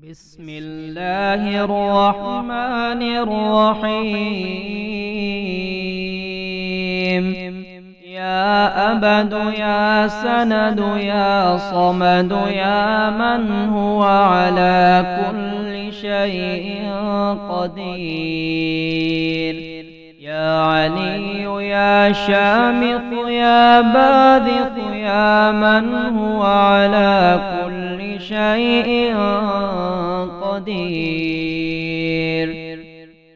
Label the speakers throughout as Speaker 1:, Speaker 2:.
Speaker 1: بسم الله الرحمن الرحيم. يا أبد يا سند يا صمد يا من هو على كل شيء قدير. يا علي يا شامخ يا باذخ يا من هو على كل شيء قدير.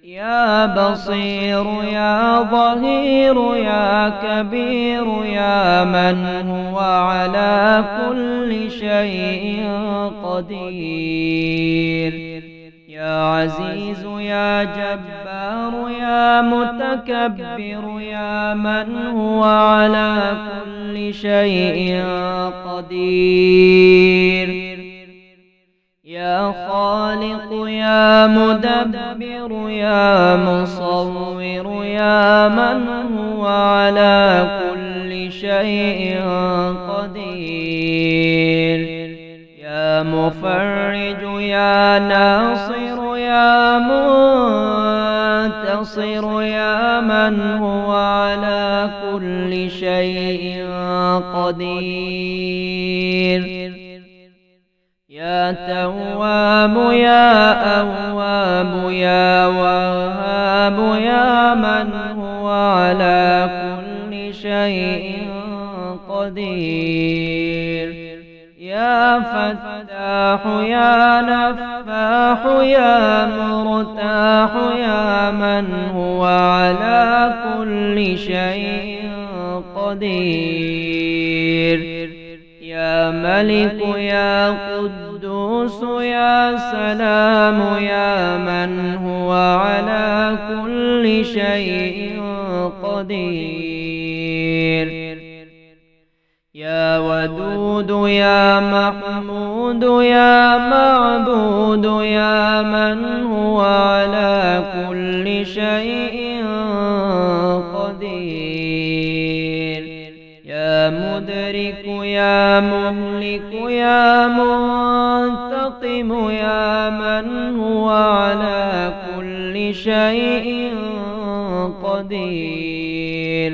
Speaker 1: يا بصير يا ظهير يا كبير يا من هو على كل شيء قدير. يا عزيز يا جبار يا متكبر يا من هو على كل شيء قدير. يا مدبر يا مصور يا من هو على كل شيء قدير. يا مفرج يا ناصر يا منتصر يا من هو على كل شيء قدير. يا تواب يا أواب يا وهاب يا من هو على كل شيء قدير يا فتاح يا نفاح يا مرتاح يا من هو على كل شيء قدير يا ملك يا قدوس يا سلام يا من هو على كل شيء قدير. يا ودود يا محمود يا معبود يا من هو على كل شيء يا مهلك يا منتقم يا من هو على كل شيء قدير.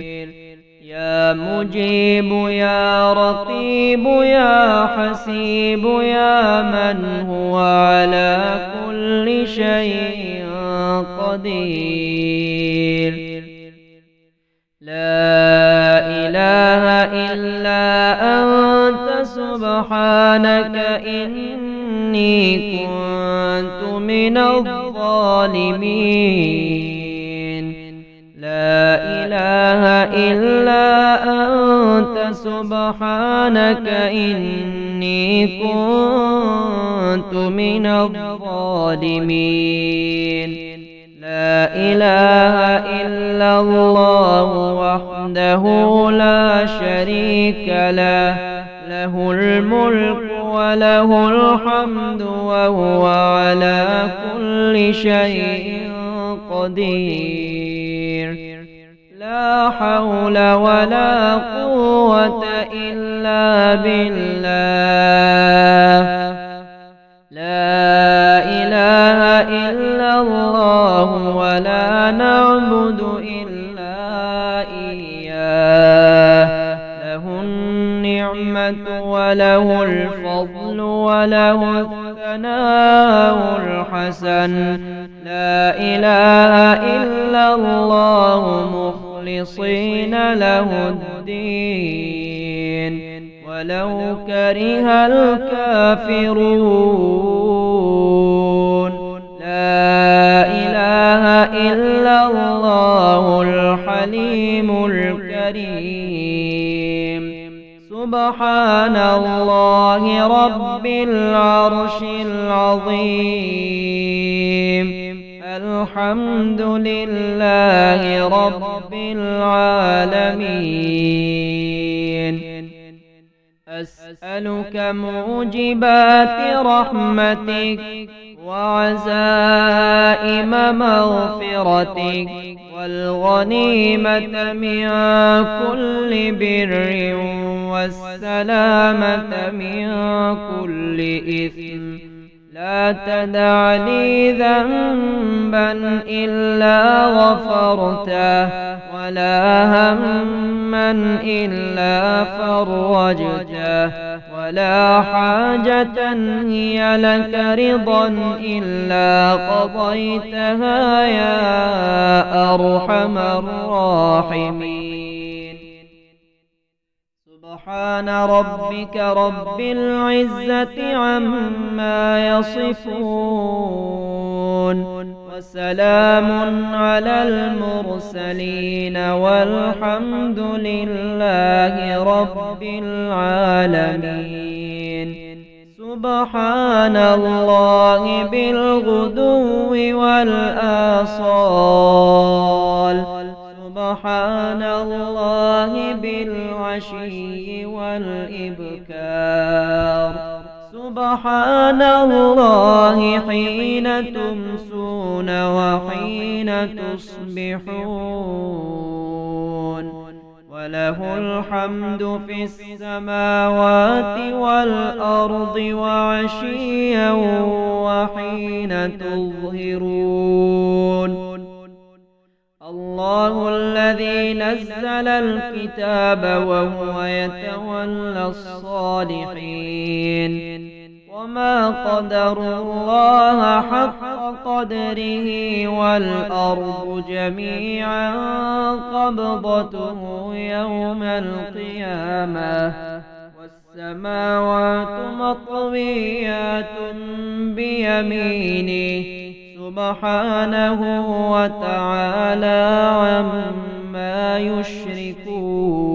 Speaker 1: يا مجيب يا رقيب يا حسيب يا من هو على كل شيء قدير. سبحانك إني كنت من الظالمين. لا إله إلا أنت سبحانك إني كنت من الظالمين. لا إله إلا الله وحده لا شريك له. له الملك وله الحمد وهو على كل شيء قدير. لا حول ولا قوة إلا بالله. لا إله إلا الله ولا نعبد إلا إياه. وله الفضل وله الثناء الحسن. لا إله إلا الله مخلصين له الدين. ولو كره الكافرون. لا إله إلا الله الحليم الكريم. سبحان الله رب العرش العظيم. الحمد لله رب العالمين. أسألك موجبات رحمتك وعزائم مغفرتك والغنيمة من كل بر والسلامة من كل إثم. لا تدع لي ذنبا إلا غفرته ولا هما إلا فرجته ولا حاجة هي لك رضا إلا قضيتها يا أرحم الراحمين. سبحان ربك رب العزة عما يصفون وسلام على المرسلين والحمد لله رب العالمين. سبحان الله بالغدو والآصال. سبحان الله بالعشي سبحان الله حين تمسون وحين تصبحون. وله الحمد في السماوات والأرض وعشيا وحين تظهرون. الله الذي نزل الكتاب وهو يتولى الصالحين. وما قدر الله حق قدره والأرض جميعا قبضته يوم القيامة والسماوات مطويات بيمينه سبحانه وتعالى عما يشركون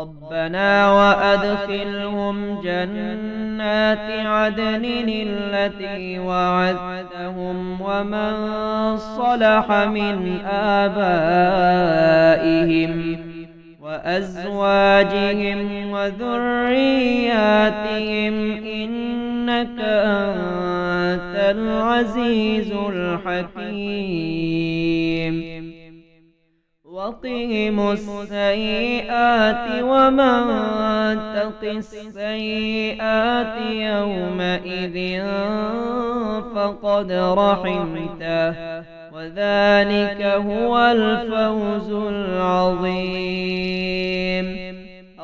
Speaker 1: ربنا وأدخلهم جنات عدن التي وعدتهم ومن صلح من آبائهم وأزواجهم وذرياتهم إنك أنت العزيز الحكيم. وقهم السيئات ومن تق السيئات يومئذ فقد رحمته. وذلك هو الفوز العظيم.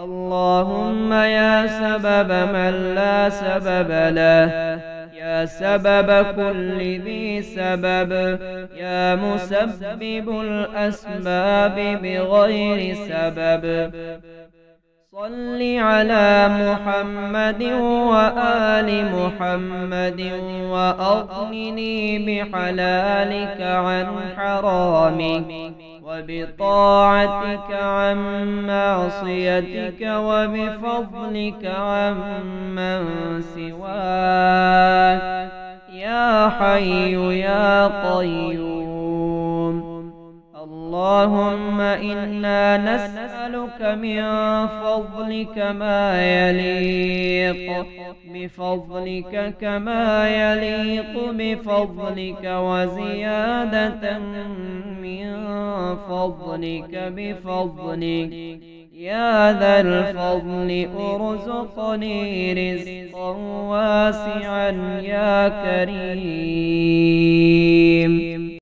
Speaker 1: اللهم يا سبب من لا سبب له. يا سبب كل ذي سبب يا مسبب الأسباب بغير سبب. صل على محمد وآل محمد وأغنني بحلالك عن حرامك. وبطاعتك عن معصيتك وبفضلك عن من سواك. يا حي يا قيوم. اللهم إنا نسألك من فضلك ما يليق بفضلك كما يليق بفضلك وزيادة من فضلك بفضلك. يا ذا الفضل ارزقني رزقا واسعا يا كريم.